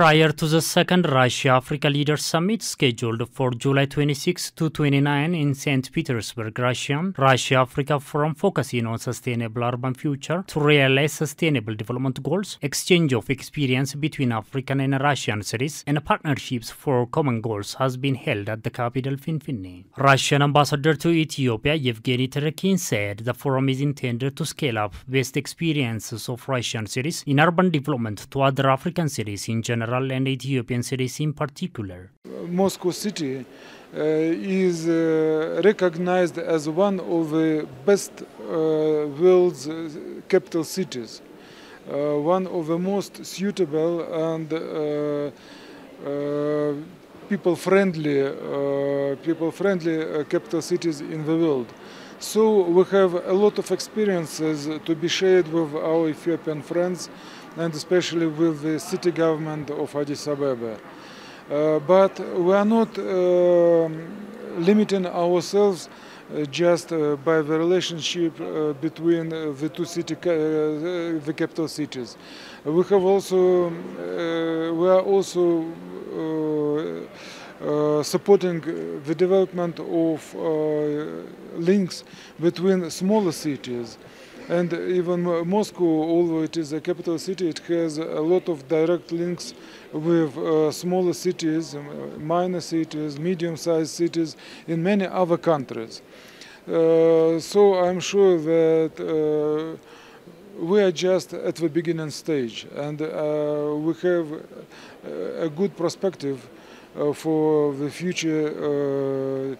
Prior to the second Russia-Africa Leaders Summit scheduled for July 26 to 29 in St. Petersburg, Russia, Russia-Africa Forum focusing on sustainable urban future to realize sustainable development goals, exchange of experience between African and Russian cities, and partnerships for common goals has been held at the capital Finfinne. Russian ambassador to Ethiopia Evgeny Terekhin said the forum is intended to scale up best experiences of Russian cities in urban development to other African cities in general general and Ethiopian cities in particular. Moscow city uh, is uh, recognized as one of the best uh, world's capital cities, one of the most suitable and people-friendly, people-friendly capital cities in the world. So we have a lot of experiences to be shared with our Ethiopian friends and especially with the city government of Addis Ababa. Uh, but we are not uh, limiting ourselves uh, just by the relationship between the two city, the capital cities. We have also, we are also uh, supporting the development of uh, links between smaller cities and even Moscow, although it is a capital city, it has a lot of direct links with uh, smaller cities, minor cities, medium-sized cities in many other countries. Uh, so I'm sure that uh, we are just at the beginning stage and uh, we have a good perspective uh, for the future uh,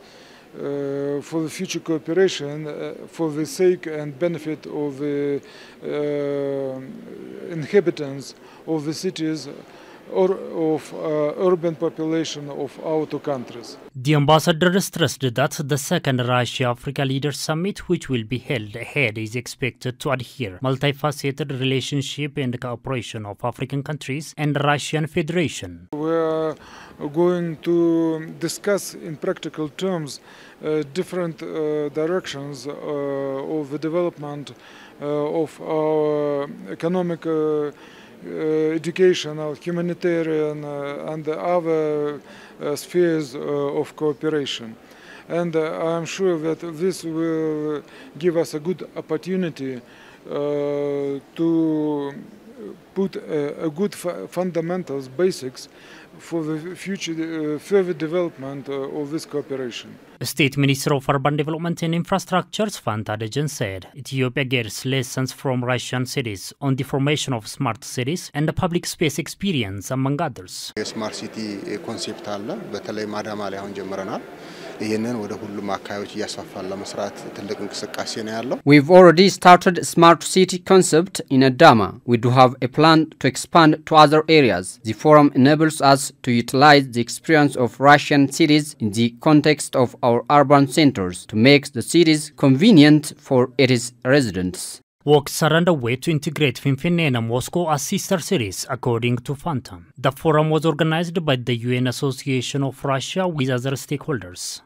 for the future cooperation uh, for the sake and benefit of the uh, inhabitants of the cities or of uh, urban population of our two countries. The ambassador stressed that the second Russia-Africa Leaders Summit, which will be held ahead, is expected to adhere multifaceted relationship and cooperation of African countries and the Russian Federation. We are going to discuss in practical terms uh, different uh, directions uh, of the development uh, of our economic uh, Uh, educational, humanitarian, uh, and other uh, spheres of cooperation. And I'm sure that this will give us a good opportunity to put a, a good fundamentals, basics for the future uh, further development uh, of this cooperation. State Minister of Urban Development and Infrastructures Fanta Dejen said Ethiopia gets lessons from Russian cities on the formation of smart cities and the public space experience among others. የስማርት ሲቲ ኮንሴፕት አለ። በተለይ ማዳማ ላይ አሁን ጀምረናል። ይህንን ወደ ሁሉም አካባቢዎች እያስፋፋን ለመስራት ትልቅ እንቅስቃሴ ነው ያለው። We've already started smart city concept in Adama. We do have a plan to expand to other areas. The forum enables us to utilize the experience of Russian cities in the context of our urban centers to make the cities convenient for its residents. Works are underway to integrate Finfinne and Moscow as sister cities, according to Phantom. The forum was organized by the UN Association of Russia with other stakeholders.